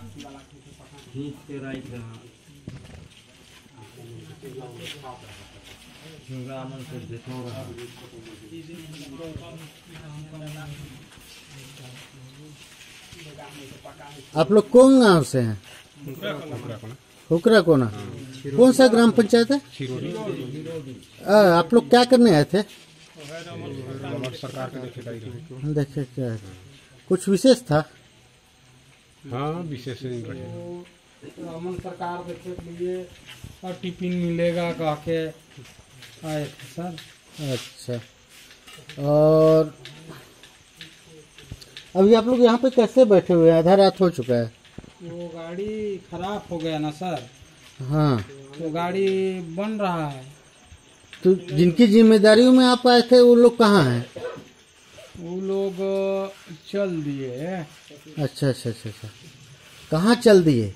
खींच राइट रहा से देखो रहा आप लोग कौन गाँव से हैं? हुकरा कोना कौन सा ग्राम पंचायत है? आ, आप लोग क्या करने आए थे? सरकार के देखे क्या कुछ विशेष था? हाँ विशेष नहीं रहे अमन सरकार देखे के लिए और टिफ़िन मिलेगा कह के आए थे सर। अच्छा। और अभी आप लोग यहाँ पे कैसे बैठे हुए हैं? आधा रात हो चुका है। वो गाड़ी खराब हो गया ना सर। हाँ। तो गाड़ी बन रहा है। तो जिनकी जिम्मेदारियों में आप आए थे वो लोग कहाँ हैं? वो लोग चल दिए। अच्छा अच्छा अच्छा अच्छा। कहाँ चल दिए?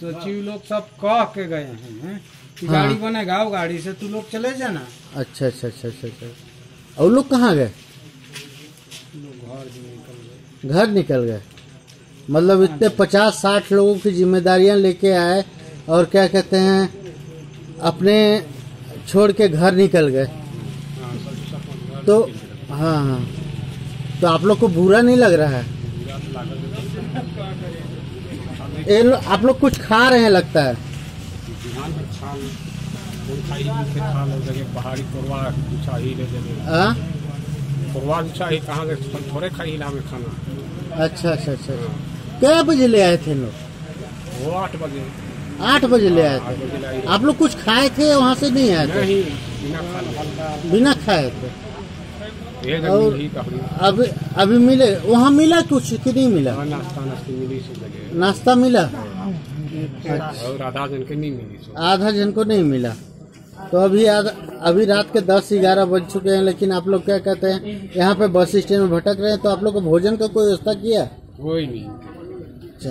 सचिव लोग सब कह के गए हैं कि हाँ। गाड़ी बनेगा वो गाड़ी से तू लोग चले जाना। अच्छा अच्छा अच्छा अच्छा अच्छा। और लोग कहाँ गए? घर निकल गए। घर निकल गए मतलब इतने पचास साठ लोगों की जिम्मेदारियाँ लेके आए और क्या कहते हैं अपने छोड़ के घर निकल गए। तो हाँ हाँ। तो आप लोग को बुरा नहीं लग रहा है? ये लो, आप लोग कुछ खा रहे हैं लगता है? पहाड़ी कोरवा हाँ? कहाँ थोड़े खाई खाना अच्छा अच्छा अच्छा अच्छा। क्या बजे ले आए थे लोग? वो आठ बजे आठ बजे ले आए थे। आप लोग कुछ खाए थे? वहाँ से नहीं आए थे? बिना खाए थे? और- अभी अभी मिले वहाँ मिला कुछ कि नहीं मिला? हाँ, नाश्ता मिली नाश्ता मिला? और आधा जन के नहीं मिली आधा जन को नहीं मिला। तो अभी अभी रात के दस ग्यारह बज चुके हैं लेकिन आप लोग क्या कहते हैं यहाँ पे बस स्टैंड में भटक रहे हैं तो आप लोग को भोजन का कोई व्यवस्था किया? कोई नहीं। अच्छा।